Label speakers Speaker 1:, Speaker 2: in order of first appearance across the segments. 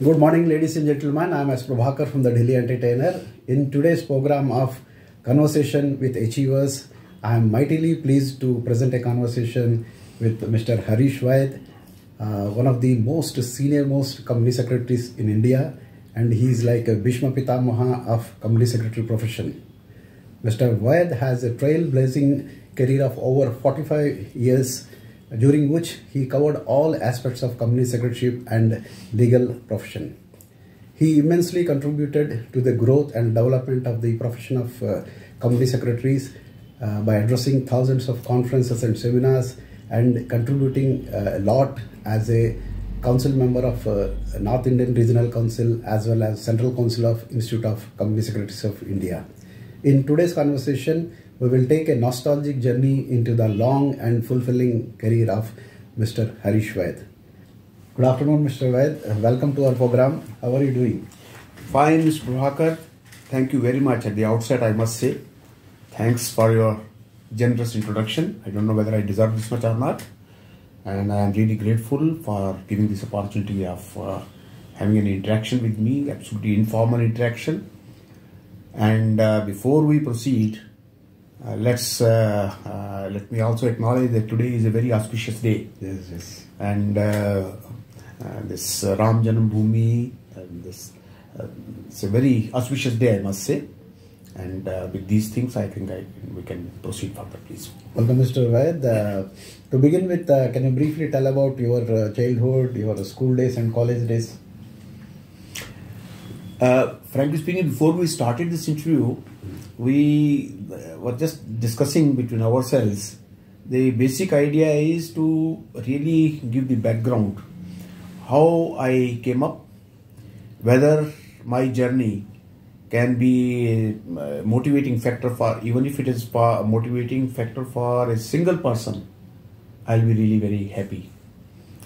Speaker 1: Good morning, ladies and gentlemen. I am S. Prabhakar from the Delhi Entertainer. In today's program of Conversation with Achievers, I am mightily pleased to present a conversation with Mr. Harish Vaid, uh, one of the most senior most company secretaries in India, and he is like a Bhishma Pitamaha of company secretary profession. Mr. Vaid has a trailblazing career of over 45 years during which he covered all aspects of company secretaryship and legal profession. He immensely contributed to the growth and development of the profession of uh, company secretaries uh, by addressing thousands of conferences and seminars and contributing uh, a lot as a council member of uh, North Indian Regional Council as well as Central Council of Institute of Company Secretaries of India. In today's conversation, we will take a nostalgic journey into the long and fulfilling career of Mr. Harish Vaid. Good afternoon, Mr. Vaid. Welcome to our program. How are you doing?
Speaker 2: Fine, Mr. Prabhakar. Thank you very much. At the outset, I must say, thanks for your generous introduction. I don't know whether I deserve this much or not. And I am really grateful for giving this opportunity of uh, having an interaction with me, absolutely informal interaction. And uh, before we proceed, uh, let's uh, uh, let me also acknowledge that today is a very auspicious day,
Speaker 1: Yes, yes.
Speaker 2: and uh, uh, this uh, Ram Janam Bhoomi, and this uh, it's a very auspicious day, I must say. And uh, with these things, I think I, we can proceed further, please.
Speaker 1: Welcome, Mr. Vaid. Uh, to begin with, uh, can you briefly tell about your uh, childhood, your school days, and college days?
Speaker 2: Uh, frankly speaking, before we started this interview, we were just discussing between ourselves. The basic idea is to really give the background, how I came up, whether my journey can be a motivating factor for, even if it is a motivating factor for a single person, I'll be really very happy.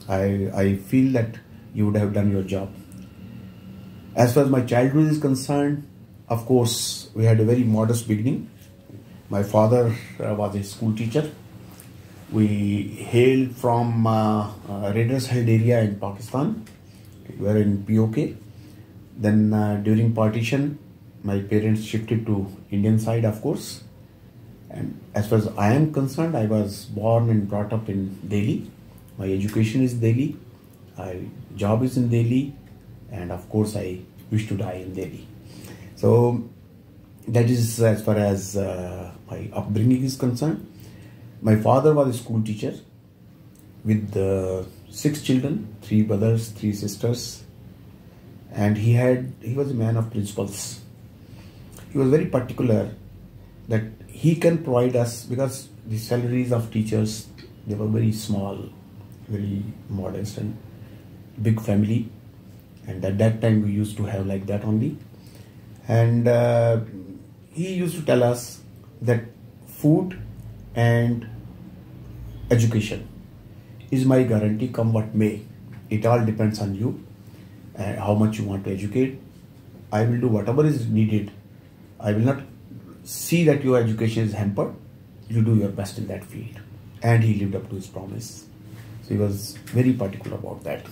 Speaker 2: I, I feel that you would have done your job. As far as my childhood is concerned, of course, we had a very modest beginning. My father uh, was a school teacher. We hailed from uh, uh, Raiders held area in Pakistan. We were in POK. Then uh, during partition, my parents shifted to Indian side, of course. And as far as I am concerned, I was born and brought up in Delhi. My education is Delhi. My job is in Delhi and of course I wish to die in Delhi. So that is as far as uh, my upbringing is concerned. My father was a school teacher with uh, six children, three brothers, three sisters, and he had he was a man of principles. He was very particular that he can provide us because the salaries of teachers they were very small, very modest and big family and at that time we used to have like that only and uh, he used to tell us that food and education is my guarantee come what may. It all depends on you and how much you want to educate. I will do whatever is needed. I will not see that your education is hampered. You do your best in that field. And he lived up to his promise. So he was very particular about that.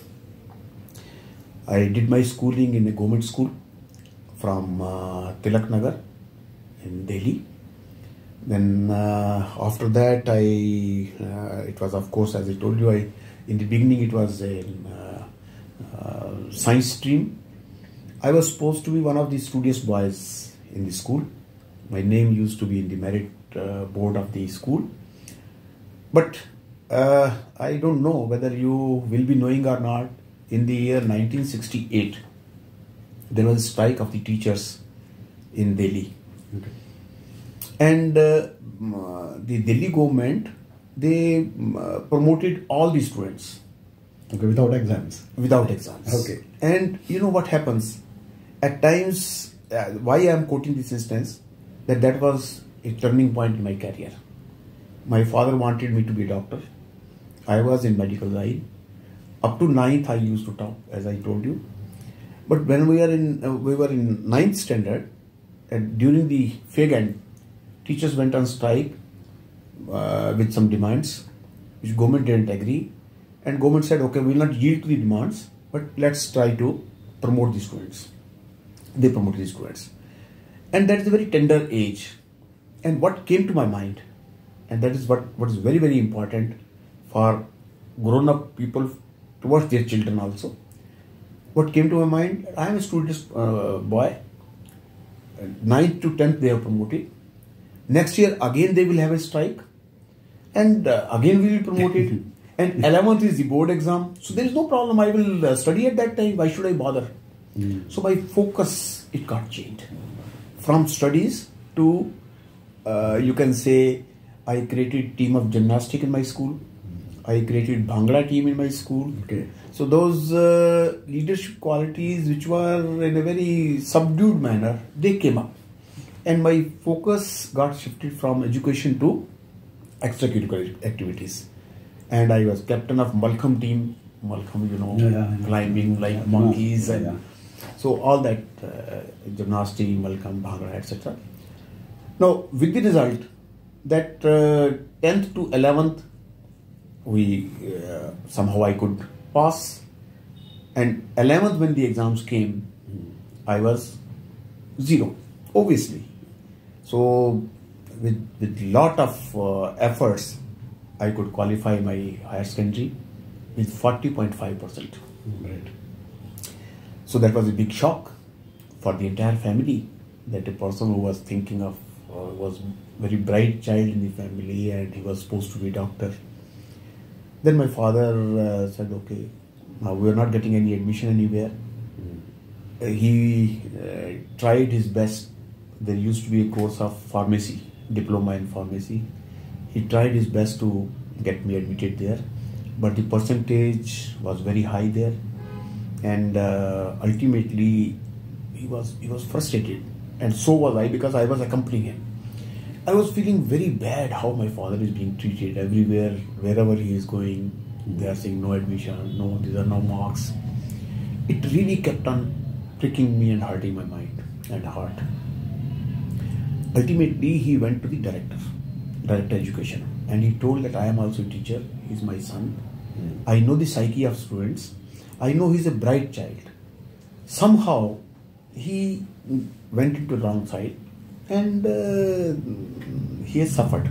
Speaker 2: I did my schooling in a government school from uh, Tilak Nagar in Delhi. Then uh, after that, I uh, it was of course as I told you, I in the beginning it was a uh, uh, science stream. I was supposed to be one of the studious boys in the school. My name used to be in the merit uh, board of the school, but I don't know whether you will be knowing or not in the year 1968 there was a strike of the teachers in delhi.
Speaker 1: Okay.
Speaker 2: and uh, mm, the delhi government they mm, promoted all the students.
Speaker 1: Okay, without exams.
Speaker 2: without exams.
Speaker 1: Okay.
Speaker 2: and you know what happens? At times uh, why i am quoting this instance? That that was a turning point in my career. My father wanted me to be a doctor. I was in medical line. Up to ninth I used to top as I told you but when we are in uh, we were in ninth standard and during the FAGAN teachers went on strike uh, with some demands which government didn't agree and government said okay we will not yield to the demands but let's try to promote the students. They promote the students. And that is a very tender age. And what came to my mind, and that is what, what is very, very important for grown up people towards their children also. What came to my mind, I am a student uh, boy, ninth to 10th they have promoted. Next year again they will have a strike, and uh, again we will promote it. and 11th is the board exam, so there is no problem. I will uh, study at that time. Why should I bother? So my focus it got changed from studies to uh, you can say I created team of gymnastic in my school. I created Bhangra team in my school.
Speaker 1: Okay.
Speaker 2: So those uh, leadership qualities, which were in a very subdued manner, they came up, and my focus got shifted from education to extracurricular activities. And I was captain of Mallakhamb team. Mallakhamb, you know,
Speaker 1: Yeah, yeah,
Speaker 2: climbing like
Speaker 1: Yeah,
Speaker 2: monkeys,
Speaker 1: yeah,
Speaker 2: and so all that uh, gymnastic, Mallakhamb, Bhangra, etc. Now, with the result that uh, 10th to 11th, we uh, somehow I could pass, and 11th when the exams came, I was zero, obviously. So, with with lot of uh, efforts, I could qualify my higher secondary with 40.5 percent.
Speaker 1: Right.
Speaker 2: So that was a big shock for the entire family that a person who was thinking of uh, was very bright child in the family and he was supposed to be a doctor. Then my father uh, said, "Okay, now we are not getting any admission anywhere." Uh, he uh, tried his best. There used to be a course of pharmacy, diploma in pharmacy. He tried his best to get me admitted there, but the percentage was very high there, and uh, ultimately he was he was frustrated, and so was I because I was accompanying him. I was feeling very bad how my father is being treated everywhere, wherever he is going. They are saying no admission, no, these are no marks. It really kept on pricking me and hurting my mind and heart. Ultimately, he went to the director, director education, and he told that I am also a teacher. He's my son. Hmm. I know the psyche of students. I know he's a bright child. Somehow, he went into the wrong side, and uh, he has suffered.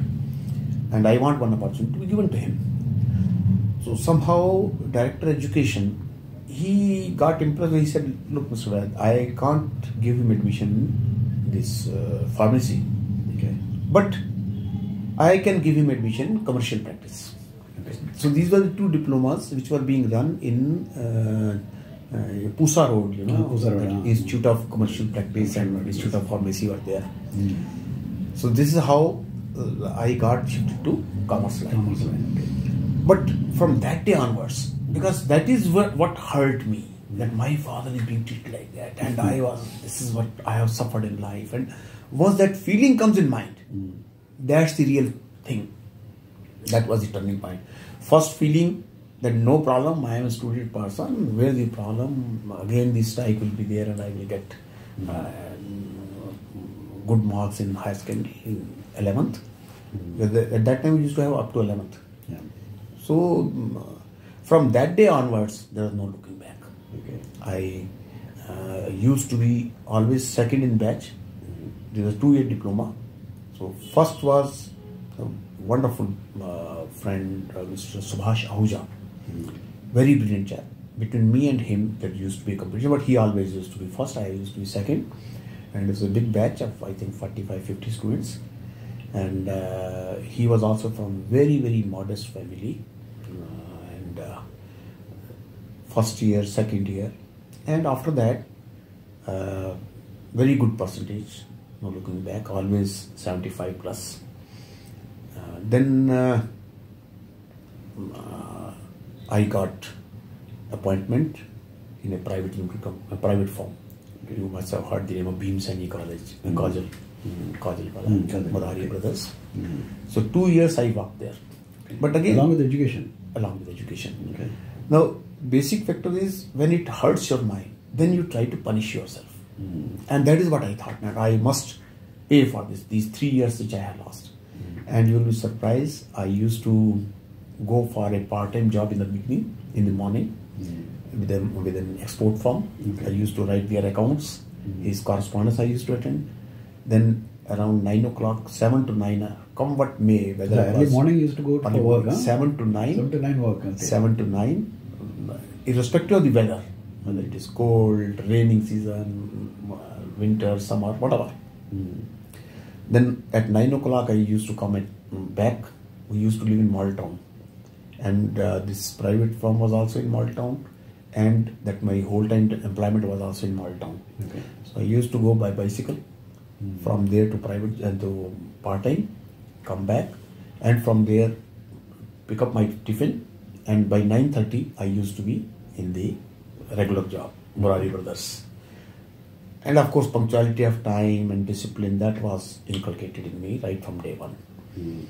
Speaker 2: And I want one opportunity to be given to him. So somehow, director education, he got impressed. He said, "Look, Mr. Vaid, I can't give him admission in this uh, pharmacy,
Speaker 1: Okay.
Speaker 2: but I can give him admission in commercial practice."
Speaker 1: Okay.
Speaker 2: So these were the two diplomas which were being run in uh, Pusa Road, you know,
Speaker 1: Ah, Pusa Road,
Speaker 2: that
Speaker 1: ah.
Speaker 2: Institute of Commercial Practice and Institute of Pharmacy were there.
Speaker 1: Mm.
Speaker 2: So this is how uh, I got shifted to commerce line.
Speaker 1: Commerce line. Okay.
Speaker 2: But from that day onwards, because that is what, what hurt me, that my father is being treated like that, and I was, this is what I have suffered in life. And once that feeling comes in mind,
Speaker 1: Mm.
Speaker 2: that's the real thing. That was the turning point. First feeling that no problem, I am a student person, where the problem? Again, the strike will be there, and I will get uh, good marks in high secondary, in 11th. At that time, we used to have up to 11th.
Speaker 1: Yeah.
Speaker 2: So mm, from that day onwards, there was no looking back.
Speaker 1: Okay.
Speaker 2: I uh, used to be always second in batch. There was two-year diploma. So first was a wonderful uh, friend, uh, Mr. Subhash Ahuja, very brilliant chap. Between me and him, there used to be a competition, but he always used to be first. I used to be second, and it was a big batch of I think 45, 50 students. And uh, he was also from very, very modest family, uh, and uh, first year, second year, and after that, uh, very good percentage. No looking back, always 75 plus. Uh, then uh, I got appointment in a private a private firm. You must have heard the name of Bhim Sani College, mm. Kajal,
Speaker 1: Mm.
Speaker 2: Kajal
Speaker 1: Mm, Kajal,
Speaker 2: Madari
Speaker 1: okay.
Speaker 2: Brothers.
Speaker 1: Mm.
Speaker 2: So two years I worked there, but again
Speaker 1: Along with education.
Speaker 2: along with education.
Speaker 1: Okay.
Speaker 2: Now, basic factor is when it hurts your mind, then you try to punish yourself.
Speaker 1: Mm.
Speaker 2: And that is what I thought, that I must pay for this, these three years which I have lost. And you will be surprised, I used to go for a part time job in the beginning, in the morning, with them with an export firm.
Speaker 1: Okay.
Speaker 2: I used to write their accounts. His correspondence I used to attend. Then around nine o'clock, seven to nine, uh, come what may, whether
Speaker 1: The
Speaker 2: it
Speaker 1: early morning used to go to work, huh?
Speaker 2: seven to nine,
Speaker 1: Seven to nine work. Okay.
Speaker 2: seven to nine, irrespective of the weather, whether it is cold, raining season, uh, winter, summer, whatever.
Speaker 1: Mm.
Speaker 2: Then at nine o'clock, I used to come at, mm, back. We used to live in Model Town, and uh, this private firm was also in Model Town, and that my whole time employment was also in Model Town.
Speaker 1: Okay.
Speaker 2: So I used to go by bicycle
Speaker 1: Mm.
Speaker 2: from there to private and to part time, come back, and from there pick up my tiffin, and by nine thirty I used to be in the regular job, Murari Brothers. And of course, punctuality of time and discipline that was inculcated in me right from day one.
Speaker 1: Mm.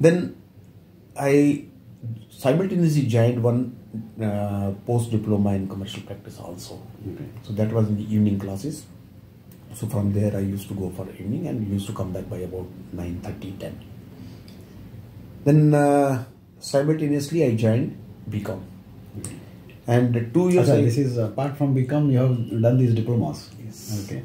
Speaker 2: Then I simultaneously joined one uh, post diploma in commercial practice also.
Speaker 1: Okay.
Speaker 2: So that was in the evening classes. So from there I used to go for evening and used to come back by about 9.30, 10. Then uh, simultaneously I joined BCom. And two years I,
Speaker 1: this is apart from BCom you have done these diplomas.
Speaker 2: Yes.
Speaker 1: Okay.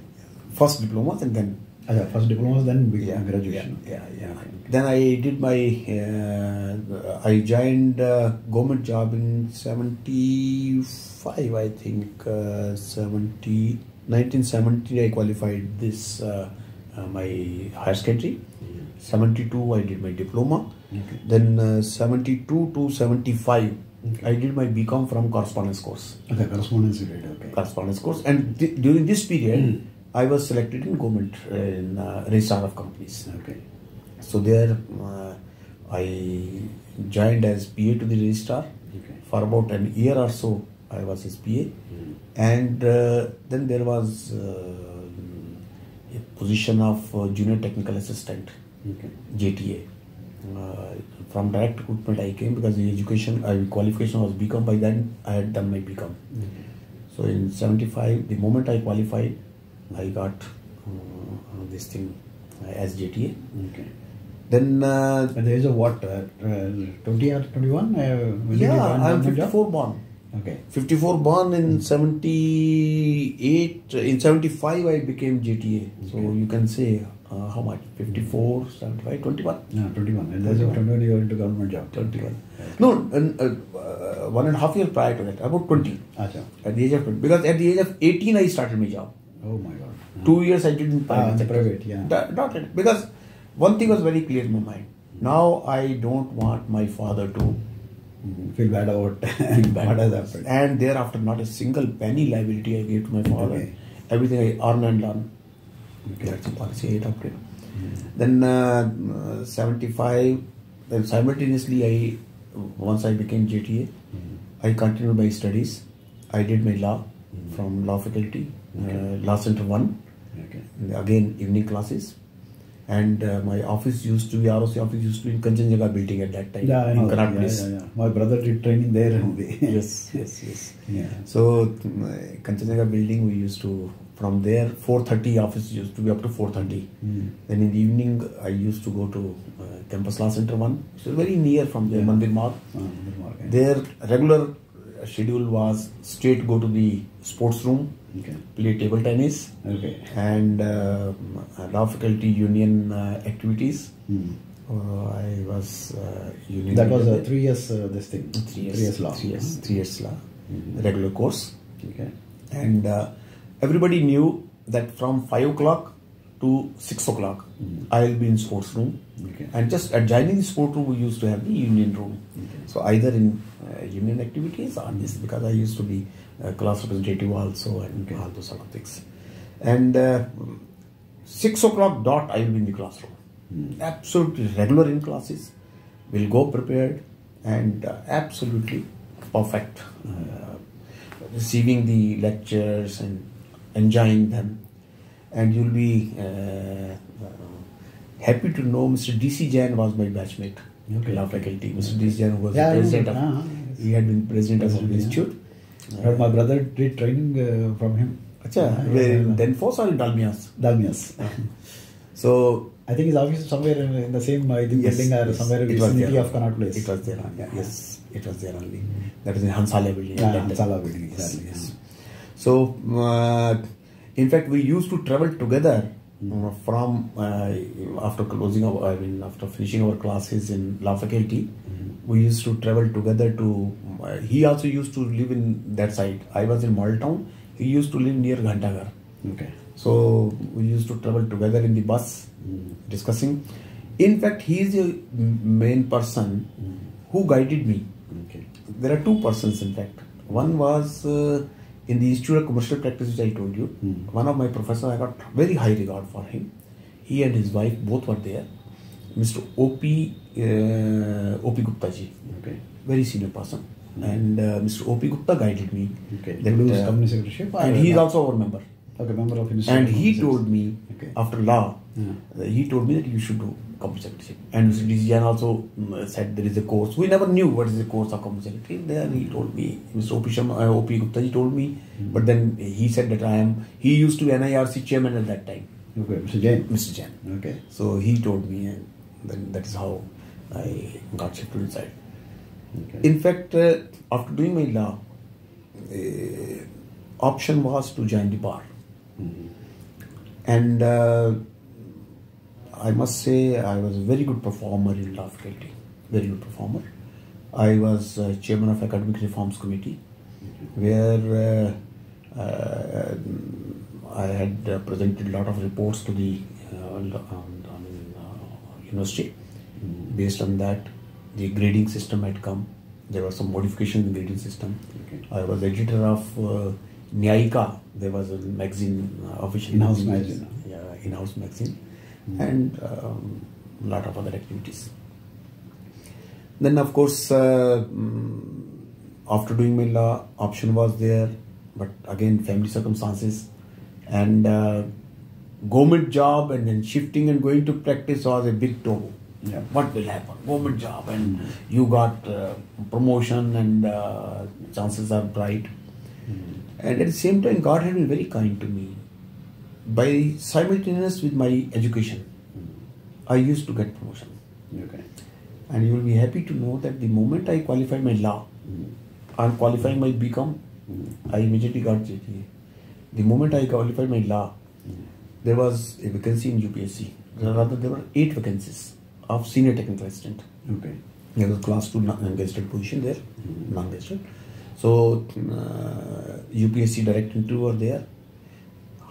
Speaker 2: first diplomas and then
Speaker 1: Acha, first diplomas then
Speaker 2: yeah,
Speaker 1: graduation.
Speaker 2: Yeah, yeah. yeah.
Speaker 1: Okay.
Speaker 2: Then I did my, uh, I joined uh, government job in 75, I think, uh, 70, 1970 I qualified this, uh, uh, my higher secondary. 72 I did my diploma.
Speaker 1: Okay.
Speaker 2: Then uh, 72 to 75
Speaker 1: Okay.
Speaker 2: I did my BCom from correspondence course
Speaker 1: Okay, correspondence did. Okay.
Speaker 2: correspondence course and th- during this period
Speaker 1: Mm.
Speaker 2: I was selected in government uh, in uh, registrar of companies
Speaker 1: Okay.
Speaker 2: so there uh, I joined as PA to the registrar
Speaker 1: Okay.
Speaker 2: for about an year or so I was his PA
Speaker 1: Mm.
Speaker 2: and uh, then there was uh, a position of uh, junior technical assistant
Speaker 1: Okay.
Speaker 2: JTA. Uh, from direct recruitment I came because the education uh, qualification was BCom. By then I had done my BCom.
Speaker 1: Okay.
Speaker 2: So in 75, the moment I qualified, I got uh, this thing uh, as JTA.
Speaker 1: Okay.
Speaker 2: Then, uh,
Speaker 1: At the age of what? Uh, uh, 20 or 21? Uh, when did you
Speaker 2: yeah, I'm
Speaker 1: job?
Speaker 2: 54 born.
Speaker 1: Okay.
Speaker 2: 54 born in 78, in 75 I became JTA. So you can say uh, how much? 54, 75, 21.
Speaker 1: Yeah, 21. At the age of 21 you into government job.
Speaker 2: 21. No, and, one and a half years prior to that, about 20.
Speaker 1: Acha.
Speaker 2: At the age of 20. Because at the age of 18, I started my job.
Speaker 1: Oh my god.
Speaker 2: Two years I did in private.
Speaker 1: in private, yeah.
Speaker 2: Not it. Because one thing was very clear in my mind. Now I don't want my father to
Speaker 1: Mhm. Feel bad about
Speaker 2: feel bad.
Speaker 1: what has happened.
Speaker 2: And thereafter, not a single penny liability I gave to my father.
Speaker 1: Okay.
Speaker 2: Everything I earn and done.
Speaker 1: Okay.
Speaker 2: That's the policy I adopted. Then uh, uh, 75, then simultaneously I, once I became JTA, I continued my studies. I did my law from law faculty, uh, law center one,
Speaker 1: Okay.
Speaker 2: again evening classes. And uh, my office used to be, ROC office used to be in Kanchenjunga building at that time.
Speaker 1: Yeah, I
Speaker 2: in
Speaker 1: know. Yeah,
Speaker 2: Place.
Speaker 1: yeah, yeah. My brother did training there only.
Speaker 2: yes, yes, yes.
Speaker 1: yeah.
Speaker 2: So uh, building, we used to from there 4:30 office used to be up to 4:30.
Speaker 1: Mm.
Speaker 2: Then in the evening, I used to go to uh, Campus Law Center one. So very near from there,
Speaker 1: Yeah.
Speaker 2: Mandir Marg.
Speaker 1: Ah, good mark, yeah.
Speaker 2: Their regular uh, schedule was straight go to the sports room,
Speaker 1: Okay.
Speaker 2: play table tennis,
Speaker 1: Okay.
Speaker 2: and uh, law faculty union uh, activities.
Speaker 1: Mm.
Speaker 2: Uh, I was uh, union.
Speaker 1: That was uh, three years uh, this thing.
Speaker 2: Three years.
Speaker 1: Three years law.
Speaker 2: Three years. Three years law.
Speaker 1: Mhm.
Speaker 2: Regular course.
Speaker 1: Okay.
Speaker 2: and uh, everybody knew that from 5 o'clock to 6 o'clock
Speaker 1: Mhm.
Speaker 2: I'll be in sports room
Speaker 1: Okay.
Speaker 2: and just adjoining the sport room we used to have the union room
Speaker 1: Okay.
Speaker 2: so either in uh, union activities or this because I used to be a class representative also and
Speaker 1: Okay.
Speaker 2: all those sort of things and uh, 6 o'clock dot I will be in the classroom
Speaker 1: Mm.
Speaker 2: absolutely regular in classes will go prepared and uh, absolutely perfect uh, receiving the lectures and enjoying them and you'll be uh, happy to know Mr. DC Jain was my batchmate
Speaker 1: Okay.
Speaker 2: law faculty Mr. DC Jain was
Speaker 1: Yeah,
Speaker 2: the president of
Speaker 1: Ah, yes.
Speaker 2: he had been president of the
Speaker 1: yeah.
Speaker 2: institute
Speaker 1: But my brother did training uh, from him.
Speaker 2: Acha,
Speaker 1: Ah,
Speaker 2: where
Speaker 1: yeah,
Speaker 2: in
Speaker 1: yeah.
Speaker 2: Denfos or Dalmias
Speaker 1: Dalmias.
Speaker 2: So
Speaker 1: I think his office is somewhere in, in the same I think, building or somewhere in
Speaker 2: it
Speaker 1: vicinity of Connaught Place.
Speaker 2: It was there.
Speaker 1: Yeah, yeah.
Speaker 2: Yes, it was there only. That is in Hansalaya building.
Speaker 1: Yeah, Hansalaya building,
Speaker 2: Yes,
Speaker 1: exactly,
Speaker 2: yes. So, uh, in fact, we used to travel together uh, from uh, after closing our, I mean, after finishing our classes in law faculty.
Speaker 1: Hmm.
Speaker 2: We used to travel together to. Uh, he also used to live in that side. I was in Model Town. He used to live near Ghantagar.
Speaker 1: Okay.
Speaker 2: So we used to travel together in the bus,
Speaker 1: Mm.
Speaker 2: discussing. In fact, he is the main person who guided me.
Speaker 1: Okay.
Speaker 2: There are two persons, in fact. One was uh, in the Institute of Commercial Practice, which I told you.
Speaker 1: Mm.
Speaker 2: One of my professors, I got very high regard for him. He and his wife both were there. Mr. O.P. Uh, O.P. Gupta ji,
Speaker 1: Okay.
Speaker 2: very senior person. And uh, Mr. O.P. Gupta guided me.
Speaker 1: Okay.
Speaker 2: that, uh,
Speaker 1: Company Secretary.
Speaker 2: and he is also our member.
Speaker 1: Okay, member of Institute.
Speaker 2: And he told me
Speaker 1: Okay.
Speaker 2: after law,
Speaker 1: Yeah.
Speaker 2: uh, he told me that you should do secretary. And Mr. Jain also mm, said there is a course. We never knew what is the course of company secretary. Then he told me, Mr. O.P. Uh, O.P. Gupta ji told me,
Speaker 1: Hmm.
Speaker 2: but then he said that I am, he used to be NIRC chairman at that time,
Speaker 1: Okay, Mr. Jain.
Speaker 2: Mr. Jain.
Speaker 1: Okay.
Speaker 2: So he told me, and then that is how I got shifted inside.
Speaker 1: Okay.
Speaker 2: In fact, uh, after doing my law, uh, option was to join the bar.
Speaker 1: Mhm.
Speaker 2: And uh, I must say, I was a very good performer in law faculty. Very good performer. I was uh, chairman of academic reforms committee, where uh, uh, I had uh, presented a lot of reports to the uh, on, on, uh, university. Based on that, the grading system had come. There was some modification in the grading system.
Speaker 1: Okay.
Speaker 2: I was editor of uh, Nyayika. There was a magazine, uh, official
Speaker 1: In-house magazine.
Speaker 2: Yeah, in-house magazine, and um, a lot of other activities. Then, of course, uh, mm, after doing my law, option was there, but again, family circumstances and uh, government job, and then shifting and going to practice was a big taboo.
Speaker 1: Yeah.
Speaker 2: What will happen? Government job, and you got uh, promotion, and uh, chances are bright. And at the same time, God had been very kind to me. By simultaneous with my education, hmm. I used to get promotion.
Speaker 1: Okay.
Speaker 2: And you will be happy to know that the moment I qualified my law, hmm. and qualifying my BCom, hmm. I immediately got JTA. The moment I qualified my law, there was a vacancy in UPSC. Rather, there were eight vacancies of senior technical assistant.
Speaker 1: Okay.
Speaker 2: There was class two non-gazetted position there, non-gazetted. So uh, UPSC direct interview were there.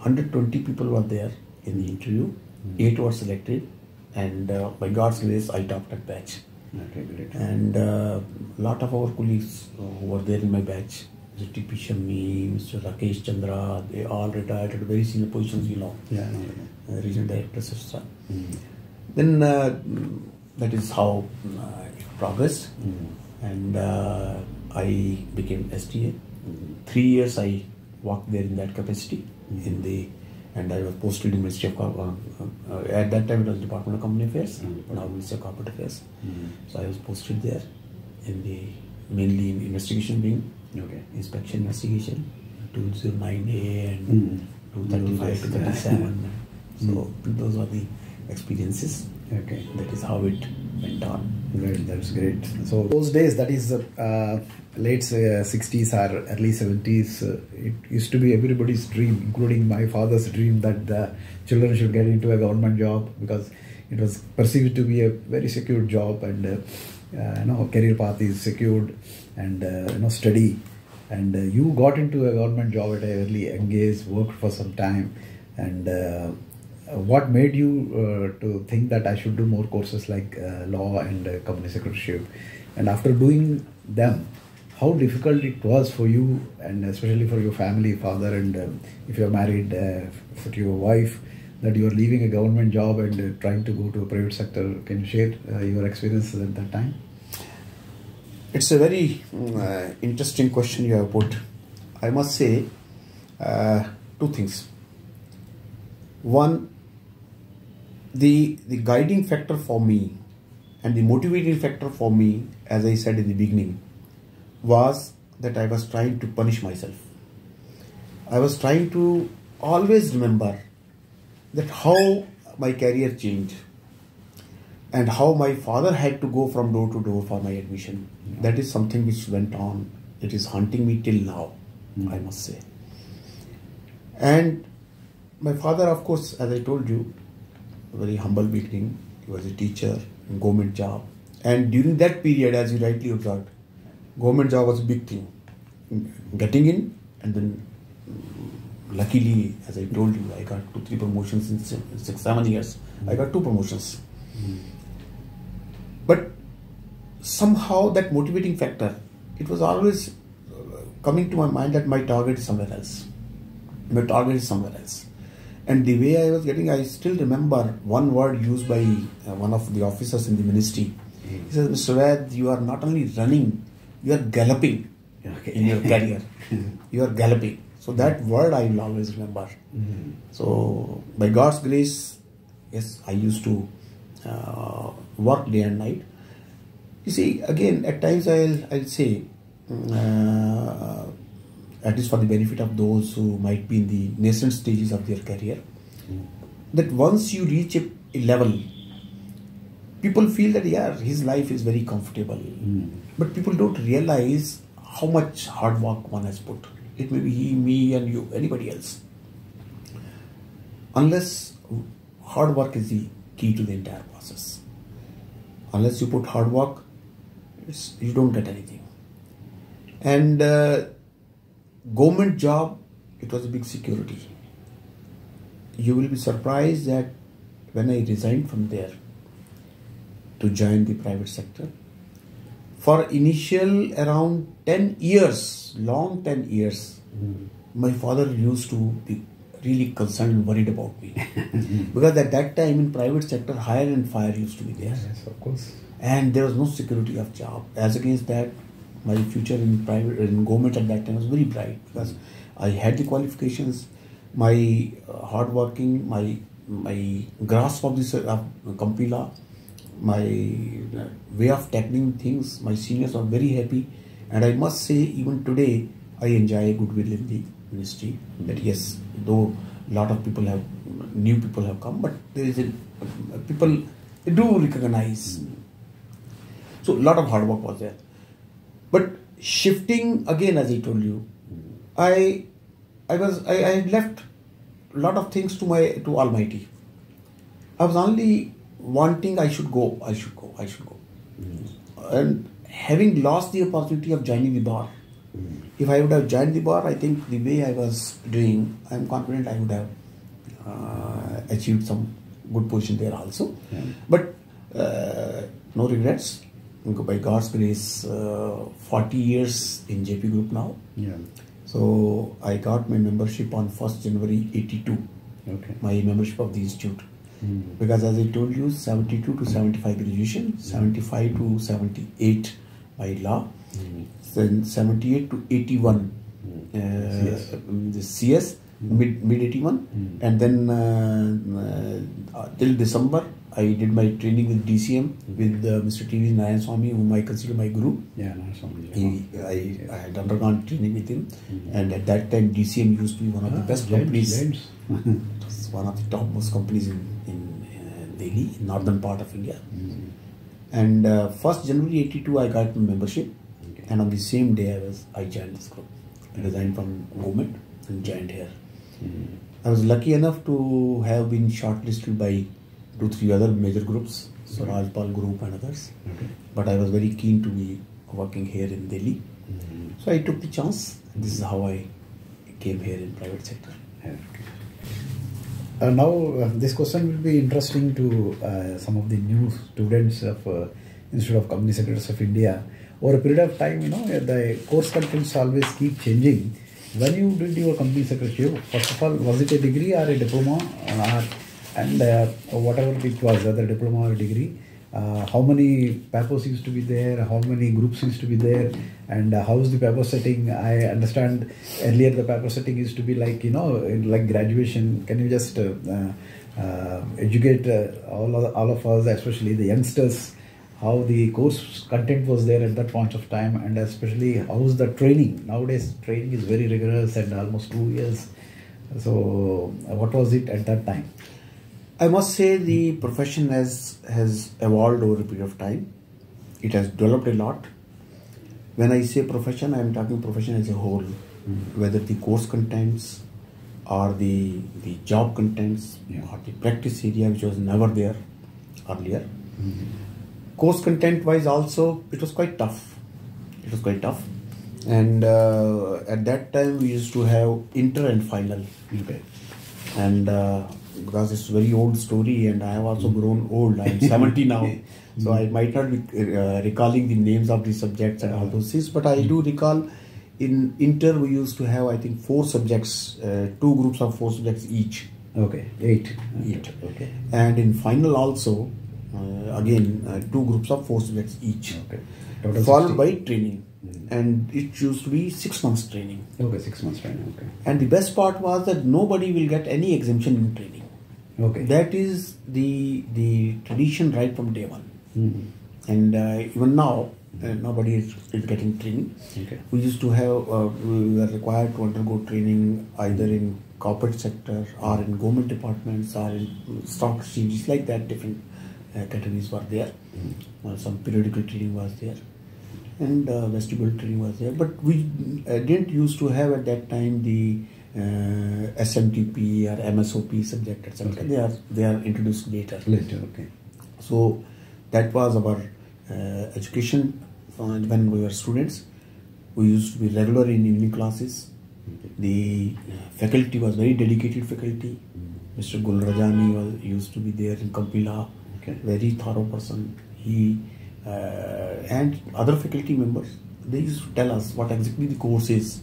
Speaker 2: 120 people were there in the interview. Eight were selected, and uh, by God's grace, I topped that batch.
Speaker 1: Okay, great.
Speaker 2: And a lot of our colleagues uh, who were there in my batch, Mr. T.P. Shammi, Mr. Rakesh Chandra, they all retired at very senior positions, you know,
Speaker 1: Yeah, no, no.
Speaker 2: uh, regional directors, etc.
Speaker 1: Mm.
Speaker 2: Then uh, that is how uh, it progressed,
Speaker 1: Mm.
Speaker 2: and uh, I became STA.
Speaker 1: Mm.
Speaker 2: Three years I worked there in that capacity in the, and I was posted in Ministry of uh, uh, at that time it was Department of Company Affairs,
Speaker 1: Mm.
Speaker 2: now Ministry of Corporate Affairs.
Speaker 1: Mm.
Speaker 2: So I was posted there in the mainly in investigation wing,
Speaker 1: Okay.
Speaker 2: inspection investigation, 209A and
Speaker 1: Mm.
Speaker 2: 235 to
Speaker 1: Those days,
Speaker 2: 37.
Speaker 1: yeah.
Speaker 2: So those are the experiences.
Speaker 1: Okay.
Speaker 2: That is how it went on.
Speaker 1: Great, that's great. So those days, that is uh, late uh, 60s or early 70s, uh, it used to be everybody's dream, including my father's dream, that the children should get into a government job because it was perceived to be a very secure job and uh, uh, you know career path is secured and uh, you know steady. And uh, you got into a government job at a early young age, worked for some time, and what made you uh, to think that I should do more courses like uh, law and uh, company secretaryship? And after doing them, how difficult it was for you, and especially for your family, father, and um, if you're married, uh, for your wife, that you are leaving a government job and uh, trying to go to a private sector. Can you share uh, your experiences at that time?
Speaker 2: It's a very interesting question you have put. I must say two things. One, the the guiding factor for me and the motivating factor for me, as I said in the beginning, was that I was trying to punish myself. I was trying to always remember that how my career changed and how my father had to go from door to door for my admission. That is something which went on. It is haunting me till now, hmm. I must say. And my father, of course, as I told you, very humble beginning. He was a teacher government job. And during that period, as you rightly observed, government job was a big thing. Getting in and then luckily, as I told you, I got two, three promotions in six, seven years. I got two promotions. But somehow that motivating factor, it was always uh, coming to my mind that my target is somewhere else. My target is somewhere else. And the way I was getting, I still remember one word used by uh, one of the officers in the ministry. He says, Mr. Vaid, you are not only running, you are galloping
Speaker 1: Okay.
Speaker 2: in your career. you are galloping. So that word I will always remember. So by God's grace, yes, I used to uh, work day and night. You see, again, at times I'll, I'll say, uh, at least for the benefit of those who might be in the nascent stages of their career, that once you reach a, a level, people feel that, yeah, his life is very comfortable. But people don't realize how much hard work one has put. It may be he, me, and you, anybody else. Unless hard work is the key to the entire process. Unless you put hard work, you don't get anything. And uh, government job, it was a big security. You will be surprised that when I resigned from there to join the private sector, for initial around 10 years, long 10 years, hmm. my father used to be really concerned and worried about me. because at that time in private sector, hire and fire used to be there
Speaker 1: Yes, of course.
Speaker 2: and there was no security of job. As against that, my future in private in government at that time was very bright because I had the qualifications, my uh, hard working, my my grasp of this uh, my uh, way of tackling things. My seniors are very happy, and I must say even today I enjoy goodwill in the ministry. That yes, though a lot of people have new people have come, but there is a people do recognize so a lot of hard work was there. But shifting again, as I told you, I I was I, I had left a lot of things to my to Almighty. I was only wanting I should go, I should go, I should go. And having lost the opportunity of joining the bar, if I would have joined the bar, I think the way I was doing, I'm confident I would have uh, achieved some good position there also. But uh, no regrets. By God's grace, uh, 40 years in JP Group now.
Speaker 1: Yeah.
Speaker 2: So I got my membership on 1st January 82,
Speaker 1: Okay.
Speaker 2: my membership of the institute.
Speaker 1: Mm.
Speaker 2: Because as I told you, 72 to 75 graduation, 75 to 78 by law,
Speaker 1: Mm.
Speaker 2: then 78 to 81 uh,
Speaker 1: CS.
Speaker 2: um, the CS, mid, mid 81,
Speaker 1: Mm.
Speaker 2: and then uh, uh, till December I did my training with DCM with uh, Mr. TV Narayan Swami, whom I consider my guru.
Speaker 1: Yeah, somebody.
Speaker 2: He, I, I had undergone training with him,
Speaker 1: Mhm.
Speaker 2: and at that time DCM used to be one of the
Speaker 1: Ah,
Speaker 2: best
Speaker 1: Gents,
Speaker 2: companies.
Speaker 1: Gents.
Speaker 2: It was one of the topmost companies in in uh, Delhi, northern part of India.
Speaker 1: Mm.
Speaker 2: And uh, first January '82, I got my membership,
Speaker 1: Okay.
Speaker 2: and on the same day I was I joined this group. I resigned from government and joined here.
Speaker 1: Mm.
Speaker 2: I was lucky enough to have been shortlisted by two three other major groups, Swaraj Pal Group and others.
Speaker 1: Okay.
Speaker 2: But I was very keen to be working here in Delhi.
Speaker 1: Mm.
Speaker 2: So I took the chance. This is how I came here in private sector.
Speaker 1: Uh, now, uh, this question will be interesting to uh, some of the new students of uh, Institute of Company Secretaries of India. Over a period of time, you know, the course contents always keep changing. When you did your company secretary, first of all, was it a degree or a diploma, or, and uh, whatever it was, whether diploma or degree? Uh, how many papers used to be there? How many groups used to be there? And uh, how is the paper setting? I understand earlier the paper setting used to be like you know like graduation. Can you just educate all of, all of us, especially the youngsters, how the course content was there at that point of time, and especially how's the training? Nowadays, training is very rigorous and almost two years. So, what was it at that time?
Speaker 2: I must say the profession has has evolved over a period of time. It has developed a lot. When I say profession, I am talking profession as a whole, whether the course contents or the the job contents
Speaker 1: Yeah.
Speaker 2: or the practice area, which was never there earlier. Course content wise, also it was quite tough. It was quite tough, and uh, at that time we used to have inter and final
Speaker 1: Okay.
Speaker 2: and uh, because it's a very old story and i have also grown old i'm 70 now so i might not be uh, recalling the names of the subjects and all those things but i do recall in inter we used to have i think four subjects uh, two groups of four subjects each
Speaker 1: Okay. Eight.
Speaker 2: Eight.
Speaker 1: Okay.
Speaker 2: and in final also uh, again uh, two groups of four subjects each
Speaker 1: Okay. Total
Speaker 2: followed
Speaker 1: 60.
Speaker 2: by training and it used to be six months training
Speaker 1: Okay. Six months training. Okay.
Speaker 2: and the best part was that nobody will get any exemption in training
Speaker 1: Okay.
Speaker 2: That is the the tradition right from day one,
Speaker 1: Mhm.
Speaker 2: and uh, even now uh, nobody is, is getting training.
Speaker 1: Okay.
Speaker 2: We used to have uh, we were required to undergo training either in corporate sector or in government departments or in stock exchanges like that. Different uh, categories were there. Uh, some periodical training was there, and uh, vestibule training was there. But we uh, didn't used to have at that time the SMTP or MSOP subject, etc.
Speaker 1: Okay.
Speaker 2: They are they are introduced later.
Speaker 1: Later. Okay.
Speaker 2: So that was our uh, education uh, when we were students. We used to be regular in evening classes. The uh, faculty was very dedicated faculty. Mr. Gul Rajani was used to be there in Kampila.
Speaker 1: Okay.
Speaker 2: Very thorough person. He uh, and other faculty members they used to tell us what exactly the course is.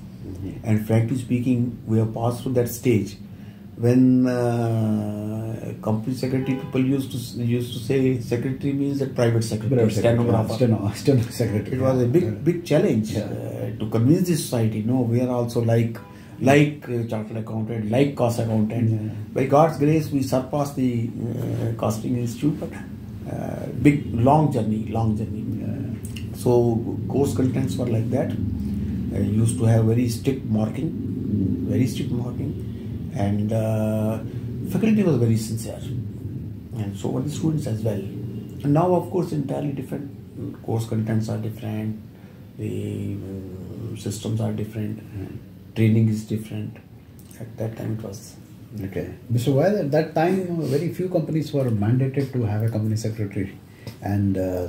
Speaker 2: And frankly speaking, we have passed through that stage when uh, company secretary people used to used to say secretary means that private secretary,
Speaker 1: Private secretary,
Speaker 2: stenographer.
Speaker 1: Steno, steno secretary.
Speaker 2: It was a big big challenge
Speaker 1: Yeah.
Speaker 2: uh, to convince the society. No, we are also like like uh, chartered accountant, like cost accountant.
Speaker 1: Yeah.
Speaker 2: By God's grace, we surpassed the uh, costing institute, but uh, big long journey, long journey.
Speaker 1: Yeah.
Speaker 2: So course contents were like that. I used to have very strict marking, very strict marking, and uh, faculty was very sincere, and so were the students as well. And now, of course, entirely different. Course contents are different, the uh, systems are different, training is different. At that time, it was
Speaker 1: Okay. Mr. While at that time, very few companies were mandated to have a company secretary, and uh,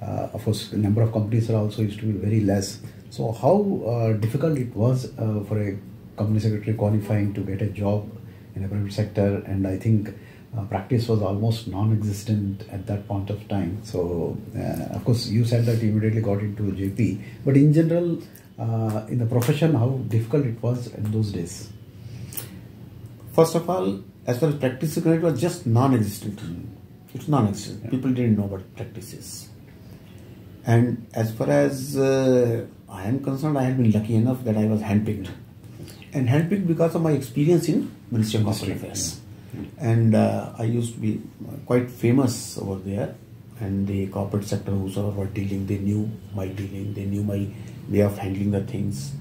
Speaker 1: uh, of course, number of companies are also used to be very less. So, how uh, difficult it was uh, for a company secretary qualifying to get a job in a private sector, and I think uh, practice was almost non-existent at that point of time. So, uh, of course, you said that you immediately got into JP, but in general, uh, in the profession, how difficult it was in those days.
Speaker 2: First of all, as far as practice is concerned, it was just non-existent. It's non-existent.
Speaker 1: Yeah.
Speaker 2: People didn't know what practice is. And as far as uh, I am concerned, I had been lucky enough that I was handpicked. And handpicked because of my experience in Ministry of Corporate Affairs. And uh, I used to be quite famous over there. And the corporate sector, whosoever were dealing, they knew my dealing, they knew my way of handling the things.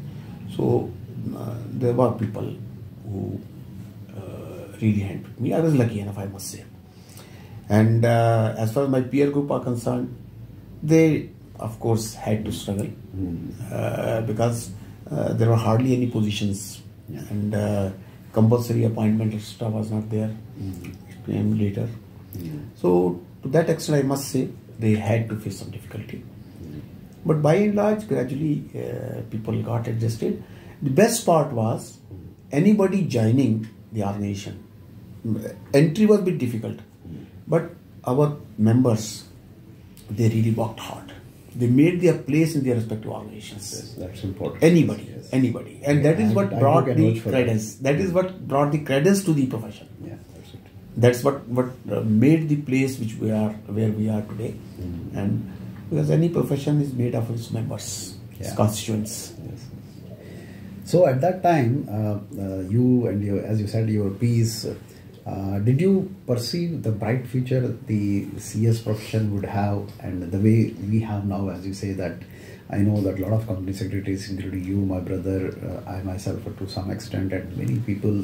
Speaker 2: So uh, there were people who uh, really handpicked me. I was lucky enough, I must say. And uh, as far as my peer group are concerned, they of course had to struggle uh, because uh, there were hardly any positions
Speaker 1: Yeah.
Speaker 2: and uh, compulsory appointment etc was not there. It came later. So to that extent, I must say they had to face some difficulty. But by and large, gradually uh, people got adjusted. The best part was anybody joining the organization. mm, Entry was a bit difficult, but our members they really worked hard. They made their place in their respective organizations.
Speaker 1: Yes, that's important.
Speaker 2: Anybody,
Speaker 1: Yes.
Speaker 2: anybody, and that
Speaker 1: Yeah,
Speaker 2: is what brought the
Speaker 1: vouch for that.
Speaker 2: credence. That is what brought the credence to the profession
Speaker 1: Yeah, that's it.
Speaker 2: that's what what uh, made the place which we are where we are today and because any profession is made of its members its constituents
Speaker 1: Yes. So at that time, uh, uh, you and your, as you said, your peers, uh, did you perceive the bright future the CS profession would have, and the way we have now, as you say that. I know that a lot of company secretaries, including you, my brother, uh, I myself, to some extent, and many people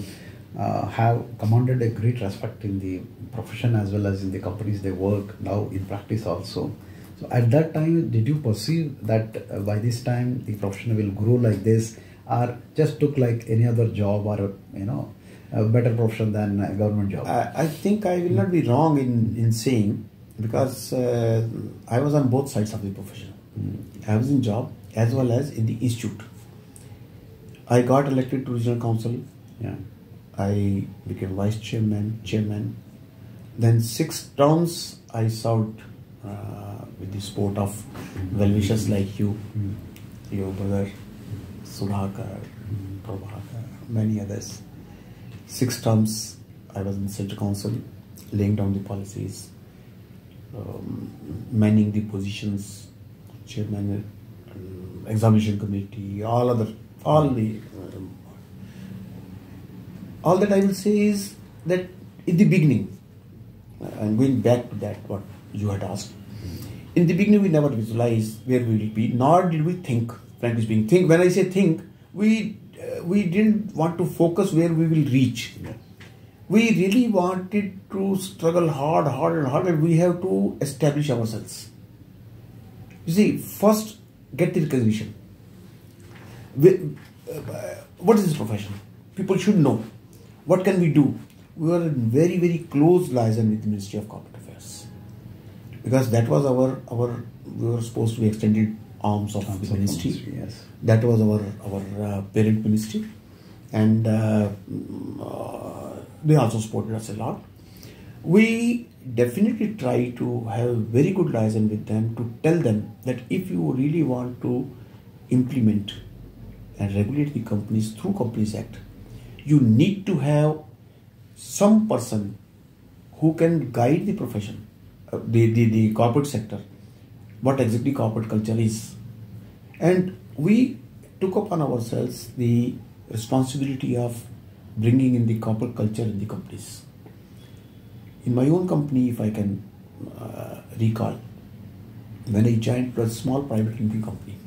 Speaker 1: uh, have commanded a great respect in the profession as well as in the companies they work now in practice also. So at that time, did you perceive that uh, by this time the profession will grow like this, or just took like any other job or you know a better profession than a government job?
Speaker 2: I, I think I will not be wrong in, in saying because uh, I was on both sides of the profession. I was in job as well as in the institute. I got elected to regional council.
Speaker 1: yeah.
Speaker 2: I became vice chairman, chairman. Then six terms I served uh, with the support of well wishers like you, your brother Sudhakar, Prabhakar, many others. Six terms I was in central council, laying down the policies, um, manning the positions, chairman, um, examination committee, all other, all the. Um, all that I will say is that in the beginning, uh, I'm going back to that what you had asked. In the beginning, we never visualized where we will be, nor did we think. Frankly speaking, think. When I say think, we uh, we didn't want to focus where we will reach. We really wanted to struggle hard, hard, and hard, and we have to establish ourselves. You see, first get the recognition. We- uh, what is this profession? People should know. What can we do? We were in very, very close liaison with the Ministry of Corporate Affairs. Because that was our, our we were supposed to be extended arms of
Speaker 1: Arms
Speaker 2: the
Speaker 1: of
Speaker 2: ministry.
Speaker 1: ministry, yes.
Speaker 2: That was our, our uh, parent ministry. And uh, mm, uh, they also supported us a lot. We definitely try to have very good liaison with them to tell them that if you really want to implement and regulate the companies through Companies Act, you need to have some person who can guide the profession, uh, the, the, the corporate sector, what exactly corporate culture is. And we took upon ourselves the responsibility of bringing in the corporate culture in the companies. In my own company, if I can uh, recall, when I joined, it was a small private limited company.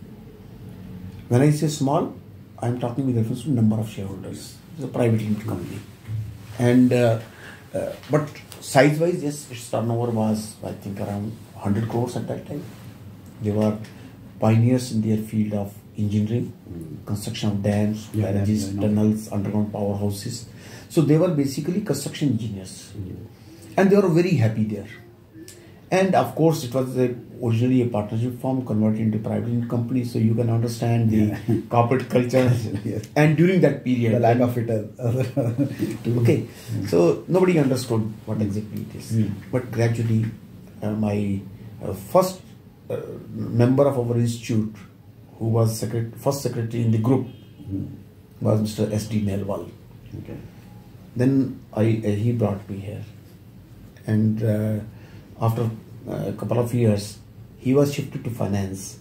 Speaker 2: When I say small, I am talking with reference to number of shareholders. It's a private limited company, and uh, uh, but size-wise, yes, its turnover was I think around 100 crores at that time. They were pioneers in their field of engineering, construction of dams,
Speaker 1: Yeah,
Speaker 2: barrages,
Speaker 1: yeah, know.
Speaker 2: tunnels, underground powerhouses. So they were basically construction engineers, and they were very happy there. And of course, it was a, originally a partnership firm converted into private company, so you can understand the
Speaker 1: Yeah.
Speaker 2: corporate culture.
Speaker 1: Yes.
Speaker 2: And during that period,
Speaker 1: the lack of it. uh,
Speaker 2: okay, so nobody understood what exactly it is.
Speaker 1: Mm.
Speaker 2: But gradually, uh, my uh, first uh, member of our institute, who was secret- first secretary in the group,
Speaker 1: Mm.
Speaker 2: was Mr. S. D. Nelwal.
Speaker 1: Okay.
Speaker 2: Then I uh, he brought me here, and uh, after uh, a couple of years, he was shifted to finance,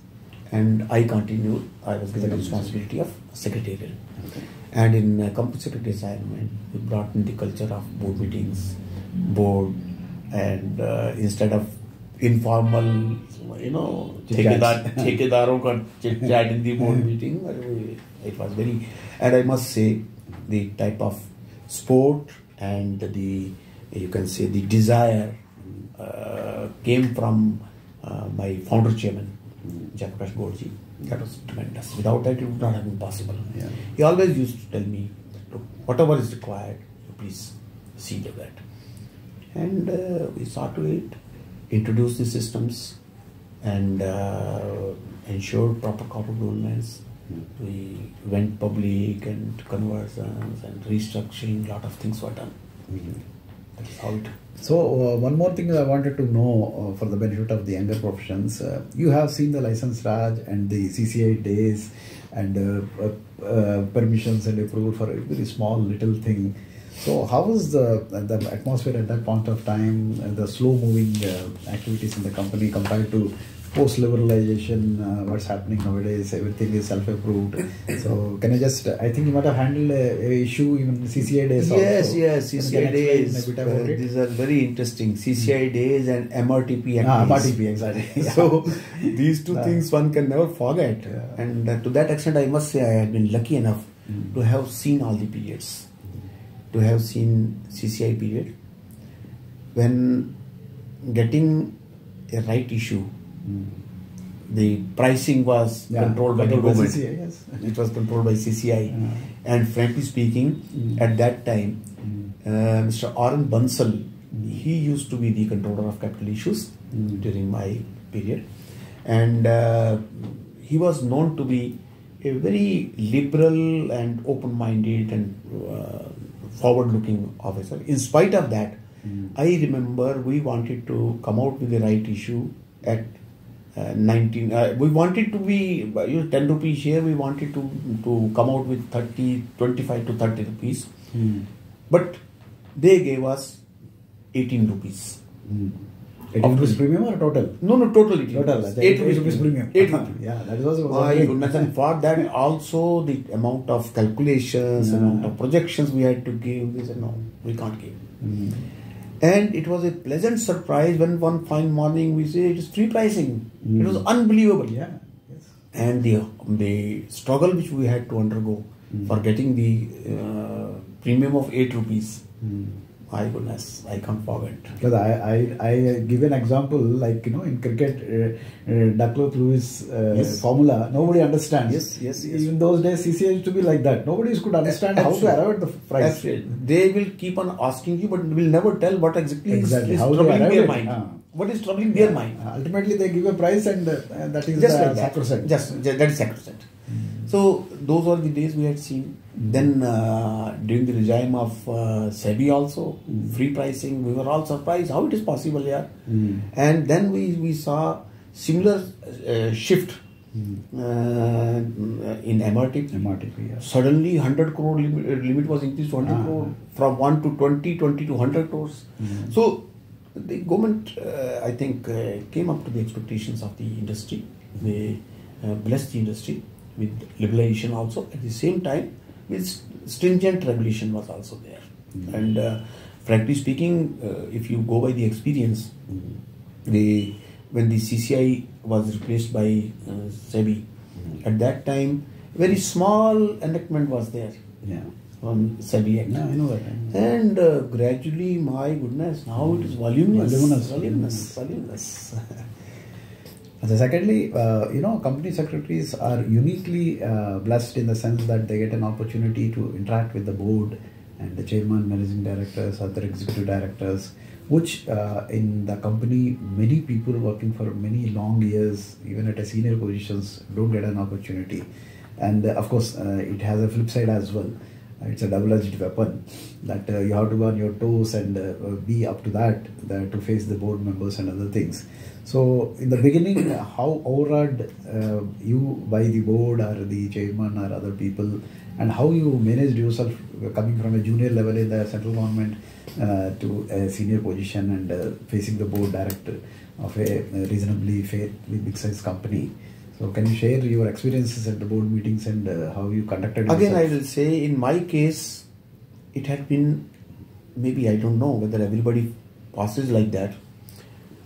Speaker 2: and I continued. I was given the responsibility of secretarial,
Speaker 1: Okay.
Speaker 2: and in uh, company secretary assignment, we brought in the culture of board meetings, board, and uh, instead of informal, you know, Thekedar, Thekedaron got chat in the board meeting. It was very, and I must say, the type of sport and the, you can say, the desire uh, came from uh, my founder chairman, Jaiprakash Gaur ji. That was tremendous. Without that, it would not have been possible.
Speaker 1: Yeah.
Speaker 2: He always used to tell me, look, whatever is required, please see to that. And uh, we saw to it, introduce the systems, and uh, ensured proper corporate governance. We went public and conversions and restructuring, a lot of things were done.
Speaker 1: Mhm.
Speaker 2: That is how it.
Speaker 1: So uh, one more thing I wanted to know uh, for the benefit of the younger professions, uh, you have seen the license Raj and the CCI days and uh, uh, uh, permissions and approval for a very small little thing. So how was the the atmosphere at that point of time, uh, the slow moving uh, activities in the company compared to post liberalization? Uh, what's happening nowadays? Everything is self approved. so can I just? I think you might have handled a, a issue even CCI days.
Speaker 2: Yes,
Speaker 1: also.
Speaker 2: yes, CCI days. uh, these are very interesting. CCI days and MRTP
Speaker 1: Ah. MRTP, exactly.
Speaker 2: so these two
Speaker 1: Yeah.
Speaker 2: things one can never forget.
Speaker 1: Yeah.
Speaker 2: And uh, to that extent, I must say I have been lucky enough
Speaker 1: Mm.
Speaker 2: to have seen all the periods. To have seen CCI period. When getting a right issue, the pricing was
Speaker 1: Yeah,
Speaker 2: controlled by the
Speaker 1: by
Speaker 2: government.
Speaker 1: CCI, yes.
Speaker 2: It was controlled by CCI.
Speaker 1: Yeah.
Speaker 2: And frankly speaking,
Speaker 1: Mm.
Speaker 2: at that time,
Speaker 1: Mm.
Speaker 2: uh, Mr. Arun Bansal, he used to be the controller of capital issues
Speaker 1: Mm.
Speaker 2: during my period. And uh, he was known to be a very liberal and open minded and uh, forward looking officer. In spite of that,
Speaker 1: Mm.
Speaker 2: I remember we wanted to come out with the right issue at uh, 19 uh, we wanted to be uh, you know, 10 rupees here we wanted to to come out with 30 25 to 30 rupees
Speaker 1: Mm.
Speaker 2: but they gave us 18 rupees
Speaker 1: Mm. 18 rupees premium or total?
Speaker 2: no no total 18
Speaker 1: Total,
Speaker 2: rupees. 8
Speaker 1: eight
Speaker 2: rupees
Speaker 1: rupees
Speaker 2: premium. 8 rupees
Speaker 1: Yeah, that was- okay.
Speaker 2: goodness and for that also the amount of calculations
Speaker 1: Yeah.
Speaker 2: amount of projections we had to give we said no we can't give
Speaker 1: Mm.
Speaker 2: And it was a pleasant surprise when one fine morning we say it is free pricing. It was
Speaker 1: Mm.
Speaker 2: unbelievable.
Speaker 1: Yeah. Yes.
Speaker 2: And the the struggle which we had to undergo
Speaker 1: Mm.
Speaker 2: for getting the uh, premium of eight rupees.
Speaker 1: Mm.
Speaker 2: My goodness, I can't forget.
Speaker 1: Because I, I, I give an example like you know in cricket, uh, uh, Duckworth Lewis uh,
Speaker 2: Yes.
Speaker 1: formula nobody understands.
Speaker 2: Yes, yes, yes.
Speaker 1: Even those days CCA used to be like that. Nobody could understand how to arrive at the price.
Speaker 2: Absolutely. They will keep on asking you, but will never tell what exactly is-
Speaker 1: Exactly.
Speaker 2: is,
Speaker 1: they
Speaker 2: troubling their mind.
Speaker 1: ah.
Speaker 2: What is troubling their mind?
Speaker 1: Uh, ultimately, they give a price, and uh, that is
Speaker 2: just
Speaker 1: the
Speaker 2: like that.
Speaker 1: sacrosanct.
Speaker 2: Just, just that is sacrosanct. So those are the days we had seen. Then uh, during the regime of uh, SEBI also free pricing, we were all surprised how it is possible here.
Speaker 1: Mm.
Speaker 2: And then we we saw similar uh, shift uh, in MRT.
Speaker 1: MRTP. Yes.
Speaker 2: Suddenly, 100 crore limit, uh, limit was increased to 100
Speaker 1: Ah.
Speaker 2: crore from 1 to 20, 20 to 100 crores.
Speaker 1: Mm.
Speaker 2: So, the government, uh, I think, uh, came up to the expectations of the industry. They uh, blessed the industry with liberalization also. At the same time, with stringent regulation was also there.
Speaker 1: Mm.
Speaker 2: And uh, frankly speaking, uh, if you go by the experience,
Speaker 1: Mm.
Speaker 2: the when the CCI was replaced by uh, SEBI, at that time, very small enactment was there
Speaker 1: Yeah.
Speaker 2: on SEBI Act.
Speaker 1: Yeah, I know that.
Speaker 2: And uh, gradually, my goodness, now it is voluminous.
Speaker 1: Voluminous.
Speaker 2: Voluminous. Voluminous.
Speaker 1: And secondly, uh, you know, company secretaries are uniquely uh, blessed in the sense that they get an opportunity to interact with the board and the chairman, managing directors, other executive directors, which uh, in the company, many people working for many long years, even at a senior positions, don't get an opportunity. And uh, of course, uh, it has a flip side as well. It's a double-edged weapon that uh, you have to go on your toes and be up to that uh, to face the board members and other things. So, in the beginning, how overawed uh, you by the board or the chairman or other people, and how you managed yourself coming from a junior level in the central government uh, to a senior position and uh, facing the board director of a reasonably fairly big size company. So, can you share your experiences at the board meetings and uh, how you conducted
Speaker 2: Again, I will say, in my case, it had been maybe I don't know whether everybody passes like that,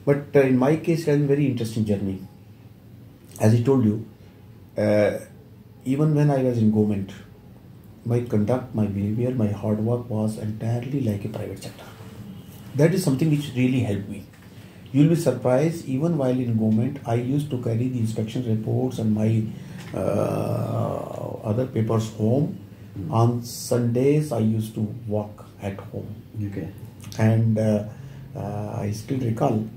Speaker 2: but uh, in my case, it has been very interesting journey. As I told you, uh, even when I was in government, my conduct, my behavior, my hard work was entirely like a private sector. That is something which really helped me. You'll be surprised, even while in government, I used to carry the inspection reports and my uh, other papers home. On Sundays, I used to walk at home.
Speaker 1: Okay.
Speaker 2: And uh, uh, I still recall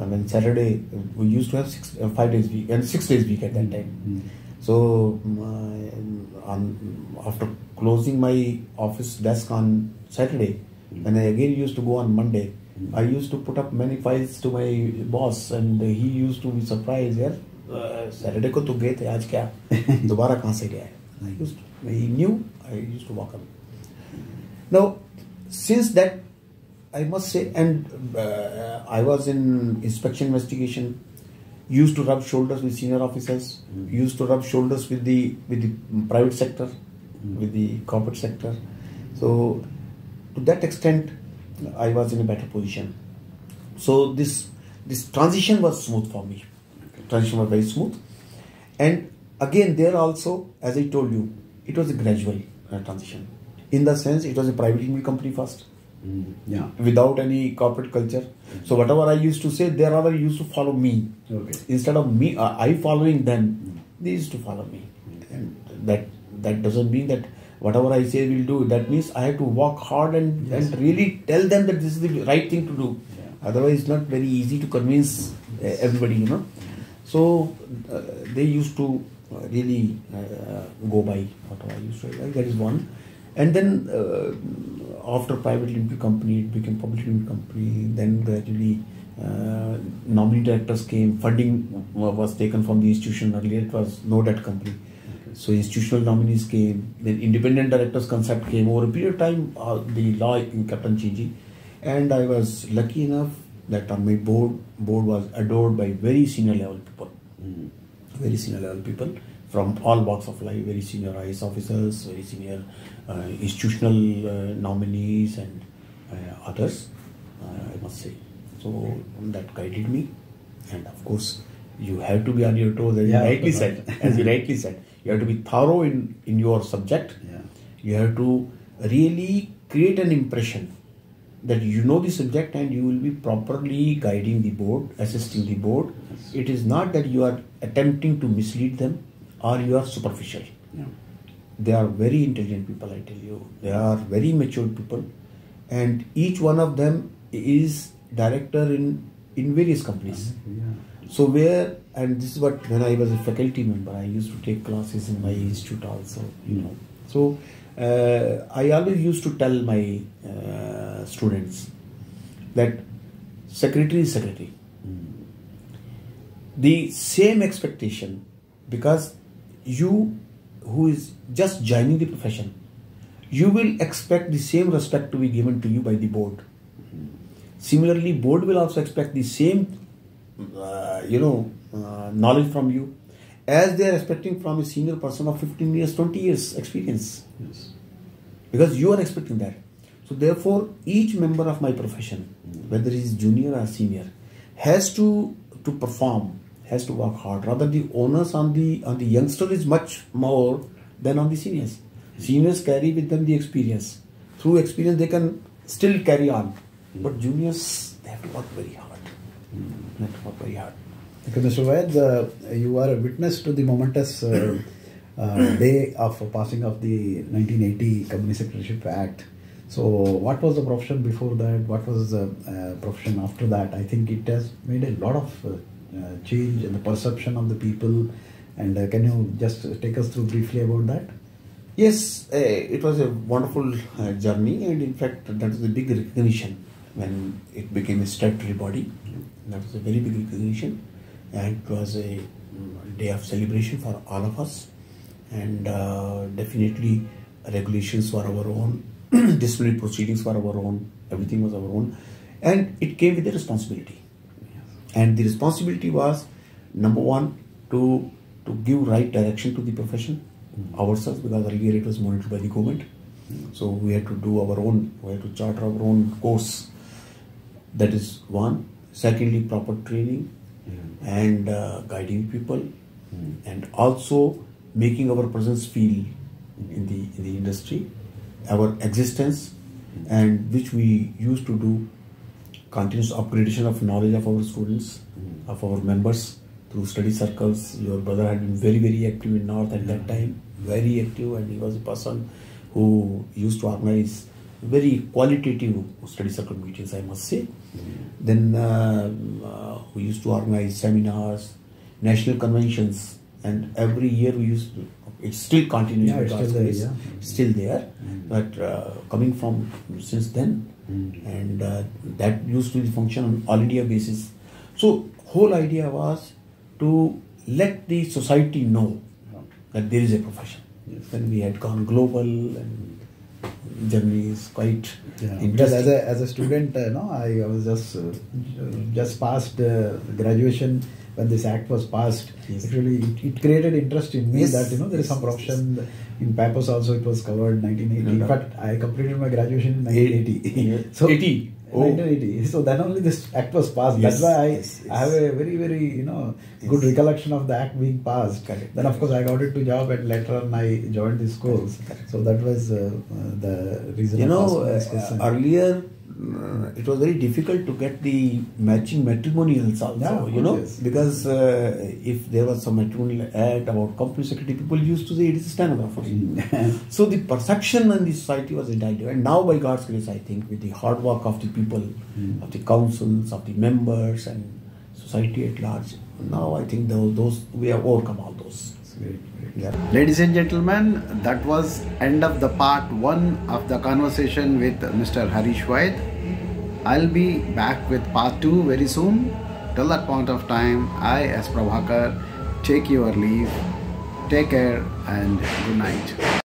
Speaker 2: uh, when Saturday, we used to have six, uh, five days week and six days week at that time.
Speaker 1: Mm.
Speaker 2: So my, on, after closing my office desk on Saturday, when I again used to go on Monday, I used to put up many files to my boss, and he used to be surprised. यार Saturday को तो गए थे आज क्या दोबारा कहाँ से गया है I used to, he knew I used to walk away. Now, since that, I must say, and uh, I was in inspection investigation, used to rub shoulders with senior officers, used to rub shoulders with the with the private sector, with the corporate sector. So, to that extent, I was in a better position. So this this transition was smooth for me. Transition was very smooth, and again there also, as I told you, it was a gradual uh, transition. in the sense it was a private company first
Speaker 1: Mm. Yeah.
Speaker 2: without any corporate culture. So whatever I used to say, they rather used to follow me
Speaker 1: Okay.
Speaker 2: instead of me. Uh, I following them, they used to follow me, and that that doesn't mean that whatever I say will do. That means I have to work hard and
Speaker 1: Yes.
Speaker 2: and really tell them that this is the right thing to do.
Speaker 1: Yeah.
Speaker 2: Otherwise, it's not very easy to convince uh, everybody, you know. So uh, they used to uh, really uh, go by whatever I used to like. That is one. And then uh, after private limited company, it became public limited company. Then gradually uh, nominee directors came. Funding was taken from the institution. Earlier it was no debt company. So institutional nominees came. Then independent directors concept came. Over a period of time, uh, the law kept on changing. And I was lucky enough that on my board, board was adored by very senior level people
Speaker 1: Mm.
Speaker 2: very senior level people from all walks of life, very senior IS officers, very senior institutional uh, nominees, and uh, others, uh, I must say. So that guided me, and of course, you have to be on your toes, as
Speaker 1: Yeah,
Speaker 2: you rightly said. As you rightly said, you have to be thorough in, in your subject.
Speaker 1: Yeah.
Speaker 2: You have to really create an impression that you know the subject and you will be properly guiding the board, assisting the board. It is not that you are attempting to mislead them or you are superficial.
Speaker 1: Yeah.
Speaker 2: They are very intelligent people, I tell you. They are very mature people, and each one of them is director in in various companies.
Speaker 1: Yeah.
Speaker 2: So where and this is what when I was a faculty member, I used to take classes in my institute also. You know, so uh, I always used to tell my uh, students that secretary is secretary. The same expectation because you who is just joining the profession, you will expect the same respect to be given to you by the board. Similarly, board will also expect the same, uh, you know, uh, knowledge from you as they are expecting from a senior person of 15 years, 20 years experience.
Speaker 1: Yes.
Speaker 2: Because you are expecting that. So therefore, each member of my profession, whether he is junior or senior, has to to perform, has to work hard. Rather, the onus on the on the youngster is much more than on the seniors. Seniors carry with them the experience. Through experience, they can still carry on. But juniors, they have to work very hard. They have to work very hard.
Speaker 1: Okay, Mr. Vaid, uh, you are a witness to the momentous uh, uh, day of passing of the 1980 Company Secretaryship Act. So, what was the profession before that? What was the uh, profession after that? I think it has made a lot of uh, change in the perception of the people. And uh, can you just take us through briefly about that?
Speaker 2: Yes, uh, it was a wonderful uh, journey, and in fact, that was a big recognition when it became a statutory body. That was a very big recognition, and it was a mm, day of celebration for all of us. And uh, definitely, regulations were our own, disciplinary proceedings were our own, everything was our own, and it came with a responsibility. And the responsibility was number one to to give right direction to the profession hmm. ourselves because earlier it was monitored by the government. Hmm. So we had to do our own, we had to charter our own course. That is one. Secondly, proper training hmm. and uh, guiding people, and also making our presence feel in the in the industry, our existence, and which we used to do continuous upgradation of knowledge of our students, of our members through study circles. Your brother had been very, very active in North at that time, very active, and he was a person who used to organize very qualitative study circle meetings, I must say. Then uh, uh, we used to organize seminars, national conventions, and every year we used to, it's still continuing.
Speaker 1: Yeah, it's still there, yeah.
Speaker 2: still there, but uh, coming from since then, and uh, that used to function on all India basis. So whole idea was to let the society know that there is a profession.
Speaker 1: Yes.
Speaker 2: Then we had gone global and Germany is quite
Speaker 1: Yeah, because
Speaker 2: interesting.
Speaker 1: as a as a student, uh, no, I, I was just uh, just passed uh, graduation when this act was passed.
Speaker 2: Yes.
Speaker 1: Actually, it, it created interest in me
Speaker 2: Yes,
Speaker 1: that you know there is some
Speaker 2: yes,
Speaker 1: profession in papers also. It was covered 1980. In fact, I completed my graduation in 1980.
Speaker 2: Yeah.
Speaker 1: so
Speaker 2: 80. Oh.
Speaker 1: 1980. So then only this act was passed.
Speaker 2: Yes,
Speaker 1: That's why I,
Speaker 2: yes, yes.
Speaker 1: I have a very, very, you know, good recollection of the act being passed.
Speaker 2: Correct,
Speaker 1: Then, of course, I got into job and later on I joined the schools.
Speaker 2: Correct.
Speaker 1: So that was uh, uh, the reason
Speaker 2: You
Speaker 1: I
Speaker 2: know, uh, earlier uh, it was very difficult to get the matching matrimonials also,
Speaker 1: Yeah,
Speaker 2: you know,
Speaker 1: yes.
Speaker 2: because uh, if there was some matrimonial ad about company secretary, people used to say it is a stenographer. so the perception in the society was entirely, and now by God's grace, I think with the hard work of the people,
Speaker 1: Mm.
Speaker 2: of the councils, of the members, and society at large, now I think those, those we have overcome all those.
Speaker 1: Great, great.
Speaker 2: Yeah.
Speaker 1: Ladies and gentlemen, that was end of the part one of the conversation with Mr. Harish Vaid. I'll be back with part two very soon. Till that point of time, I, as Prabhakar, take your leave. Take care and good night.